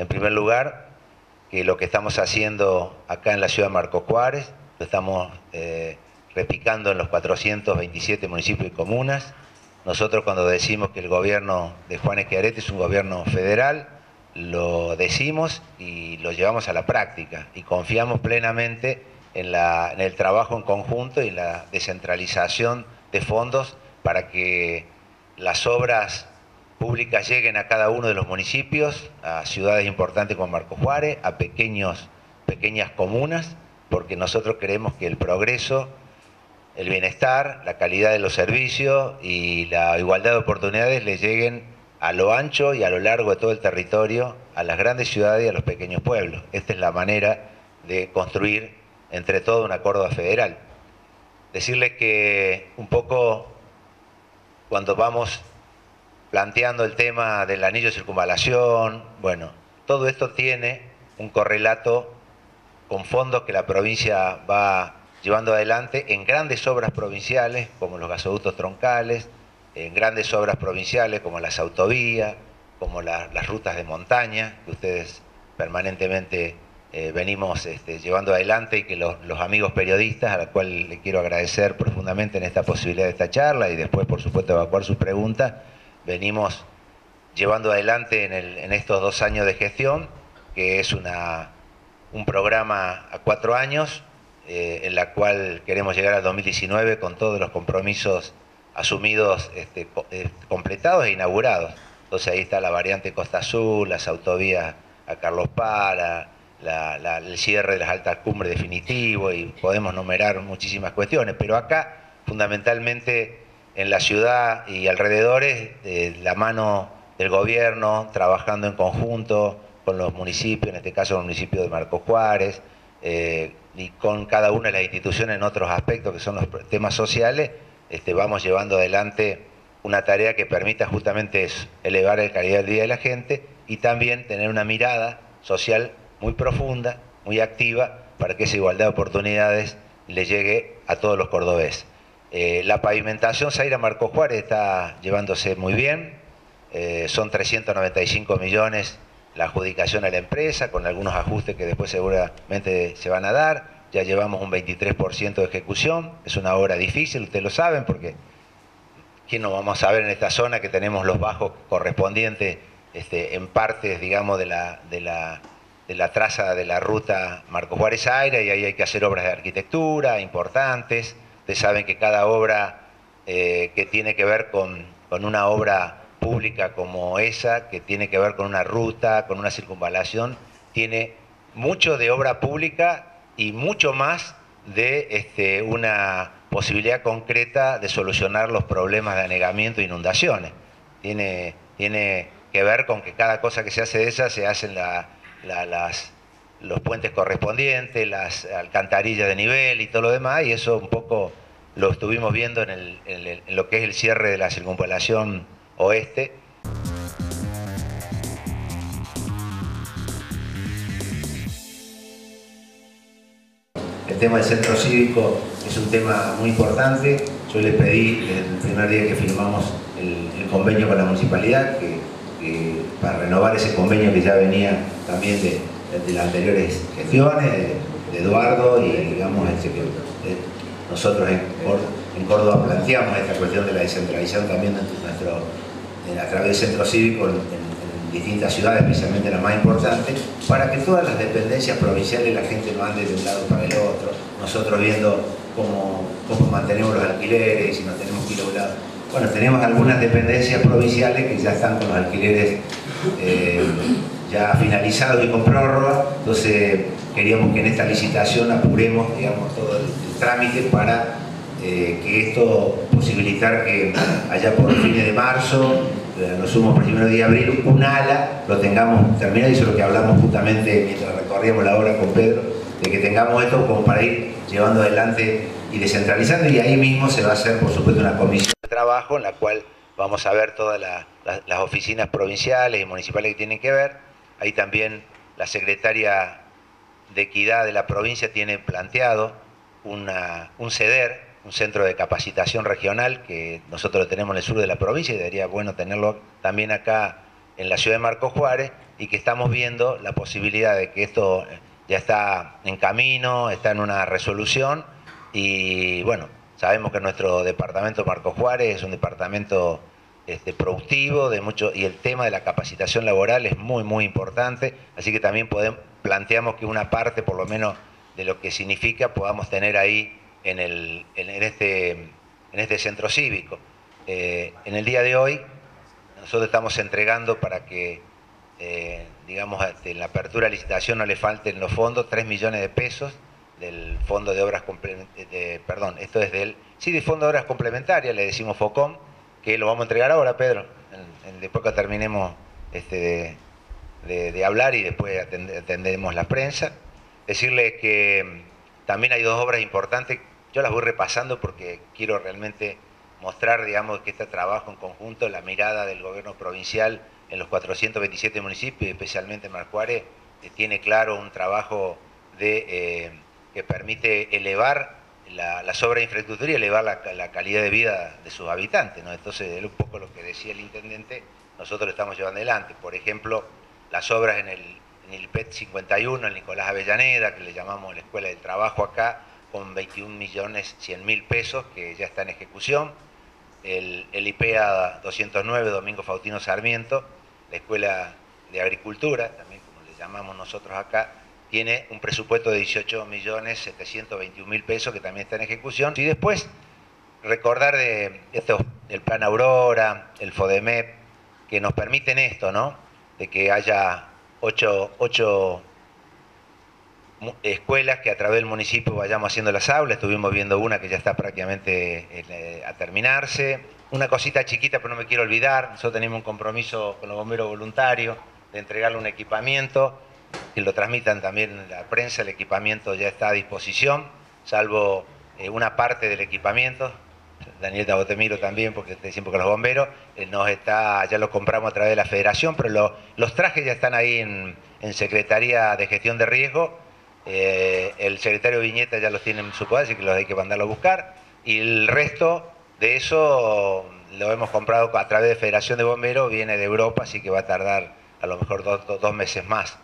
En primer lugar, que lo que estamos haciendo acá en la ciudad de Marco Juárez, lo estamos eh, repicando en los 427 municipios y comunas. Nosotros cuando decimos que el gobierno de Juan Esquiarete es un gobierno federal, lo decimos y lo llevamos a la práctica y confiamos plenamente en, en el trabajo en conjunto y la descentralización de fondos para que las obras públicas lleguen a cada uno de los municipios, a ciudades importantes como Marco Juárez, a pequeños, pequeñas comunas, porque nosotros creemos que el progreso, el bienestar, la calidad de los servicios y la igualdad de oportunidades le lleguen a lo ancho y a lo largo de todo el territorio, a las grandes ciudades y a los pequeños pueblos. Esta es la manera de construir entre todos una Córdoba federal. Decirles que un poco cuando vamos planteando el tema del anillo de circunvalación, bueno, todo esto tiene un correlato con fondos que la provincia va llevando adelante en grandes obras provinciales como los gasoductos troncales, en grandes obras provinciales como las autovías, como las rutas de montaña, que ustedes permanentemente eh, venimos este, llevando adelante y que los, amigos periodistas, a los cuales le quiero agradecer profundamente en esta posibilidad de esta charla y después, por supuesto, evacuar sus preguntas, venimos llevando adelante en, estos dos años de gestión, que es un programa a cuatro años, eh, en la cual queremos llegar al 2019 con todos los compromisos asumidos, este, eh, completados e inaugurados. Entonces ahí está la variante Costa Azul, las autovías a Carlos Para, el cierre de las altas cumbres definitivo y podemos numerar muchísimas cuestiones, pero acá fundamentalmente en la ciudad y alrededores, la mano del gobierno, trabajando en conjunto con los municipios, en este caso el municipio de Marcos Juárez, eh, y con cada una de las instituciones en otros aspectos que son los temas sociales, este, vamos llevando adelante una tarea que permita justamente elevar la calidad del día de la gente y también tener una mirada social muy profunda, muy activa, para que esa igualdad de oportunidades le llegue a todos los cordobeses. Eh, la pavimentación Zaira Marco Juárez está llevándose muy bien, eh, son 395 millones la adjudicación a la empresa, con algunos ajustes que después seguramente se van a dar, ya llevamos un 23% de ejecución, es una obra difícil, ustedes lo saben, porque ¿quién no vamos a ver en esta zona que tenemos los bajos correspondientes este, en partes, digamos, de la, traza de la ruta Marco Juárez Aire, y ahí hay que hacer obras de arquitectura importantes, Ustedes saben que cada obra eh, que tiene que ver con, una obra pública como esa, que tiene que ver con una ruta, con una circunvalación, tiene mucho de obra pública y mucho más de este, una posibilidad concreta de solucionar los problemas de anegamiento e inundaciones. Tiene, tiene que ver con que cada cosa que se hace de esa se hacen las, los puentes correspondientes, las alcantarillas de nivel y todo lo demás, y eso un poco lo estuvimos viendo en, lo que es el cierre de la circunvalación oeste. El tema del centro cívico es un tema muy importante. Yo le pedí el primer día que firmamos el, convenio con la municipalidad que, para renovar ese convenio que ya venía también de, de las anteriores gestiones, de, Eduardo y digamos eh, nosotros en, Córdoba planteamos esta cuestión de la descentralización también nuestro, a través del centro cívico en, distintas ciudades, especialmente las más importantes, para que todas las dependencias provinciales la gente no ande de un lado para el otro, nosotros viendo cómo, mantenemos los alquileres, si nos tenemos que ir a un lado. Bueno, tenemos algunas dependencias provinciales que ya están con los alquileres eh, ya finalizado y con prórroga, entonces queríamos que en esta licitación apuremos digamos, todo el, trámite para eh, que esto posibilitar que allá por fines de marzo, eh, los sumos por el primer día de abril, un ala lo tengamos terminado y eso es lo que hablamos justamente mientras recorríamos la obra con Pedro, de que tengamos esto como para ir llevando adelante y descentralizando y ahí mismo se va a hacer por supuesto una comisión de trabajo en la cual vamos a ver todas las oficinas provinciales y municipales que tienen que ver Ahí también la secretaria de Equidad de la provincia tiene planteado un CEDER, un centro de capacitación regional, que nosotros lo tenemos en el sur de la provincia y debería bueno tenerlo también acá en la ciudad de Marcos Juárez y que estamos viendo la posibilidad de que esto ya está en camino, está en una resolución y bueno, sabemos que nuestro departamento Marcos Juárez es un departamento este, productivo de mucho, y el tema de la capacitación laboral es muy, muy importante, así que también planteamos que una parte, por lo menos, de lo que significa podamos tener ahí en, el, en, este, en este centro cívico. Eh, en el día de hoy, nosotros estamos entregando para que, eh, digamos, este, en la apertura de licitación no le falten los fondos, 3 millones de pesos del Fondo de Obras Complementarias, perdón, esto es del, sí, del Fondo de Obras Complementarias, le decimos FOCOM, que lo vamos a entregar ahora, Pedro, después que terminemos este, de, hablar y después atendemos la prensa. Decirle que mm, también hay dos obras importantes, yo las voy repasando porque quiero realmente mostrar, digamos, que este trabajo en conjunto, la mirada del gobierno provincial en los 427 municipios, especialmente en Marcuare, eh, tiene claro un trabajo de, eh, que permite elevar la, las obras de infraestructura y elevar la, calidad de vida de sus habitantes. ¿no? Entonces, es un poco lo que decía el intendente, nosotros lo estamos llevando adelante. Por ejemplo, las obras en el, en PET 51, el Nicolás Avellaneda, que le llamamos la Escuela del Trabajo acá, con 21 millones 100 mil pesos, que ya está en ejecución. El, el IPEA 209, Domingo Faustino Sarmiento, la Escuela de Agricultura, también como le llamamos nosotros acá, tiene un presupuesto de 18 millones 721 mil pesos que también está en ejecución. Y después recordar de esto, el plan Aurora, el FODEMEP, que nos permiten esto, ¿no? De que haya ocho, ocho escuelas que a través del municipio vayamos haciendo las aulas. Estuvimos viendo una que ya está prácticamente eh, a terminarse. Una cosita chiquita, pero no me quiero olvidar. Nosotros tenemos un compromiso con los bomberos voluntarios de entregarle un equipamiento que lo transmitan también en la prensa, el equipamiento ya está a disposición, salvo eh, una parte del equipamiento, Daniel Tabotemiro también, porque decimos que los bomberos, nos está, ya lo compramos a través de la federación, pero los trajes ya están ahí en, Secretaría de Gestión de Riesgo, eh, el secretario Viñeta ya los tiene en su poder, así que los hay que mandarlo a buscar, y el resto de eso lo hemos comprado a través de Federación de Bomberos, viene de Europa, así que va a tardar a lo mejor dos meses más.